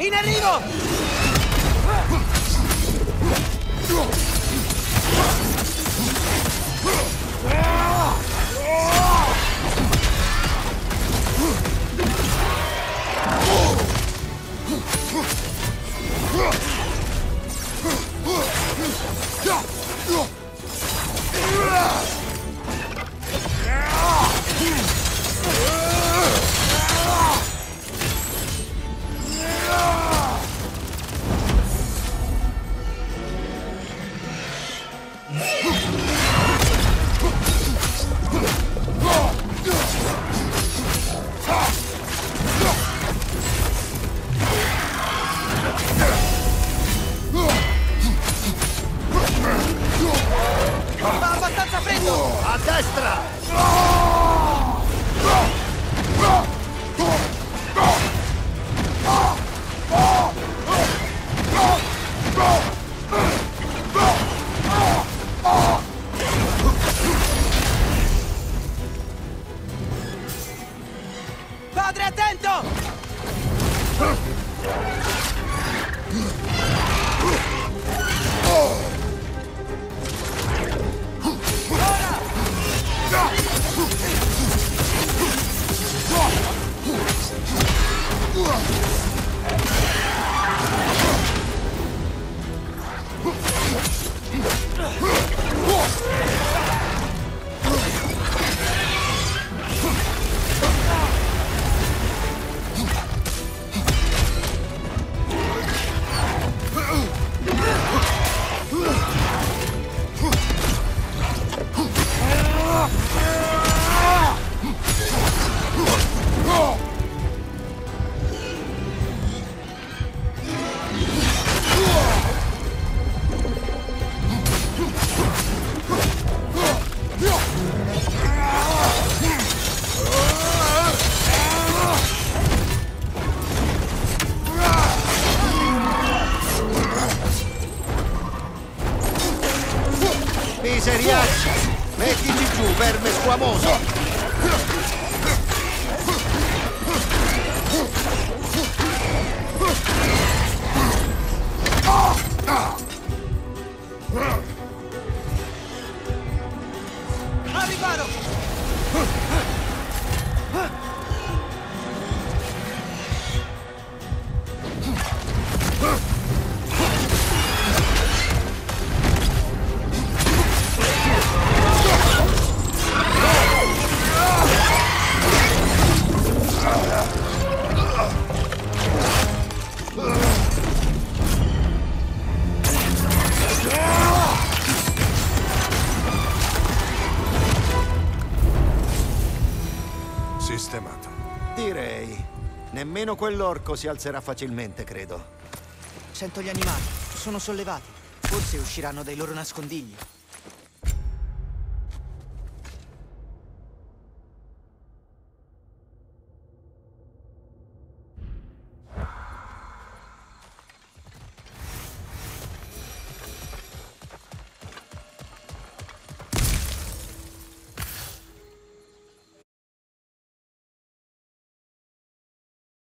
¡Inerrido! Destra! Padre, attento! Miseriaccia! Mettiti giù, verme squamoso! Al Sistemato. Direi. Nemmeno quell'orco si alzerà facilmente, credo. Sento gli animali. Sono sollevati. Forse usciranno dai loro nascondigli.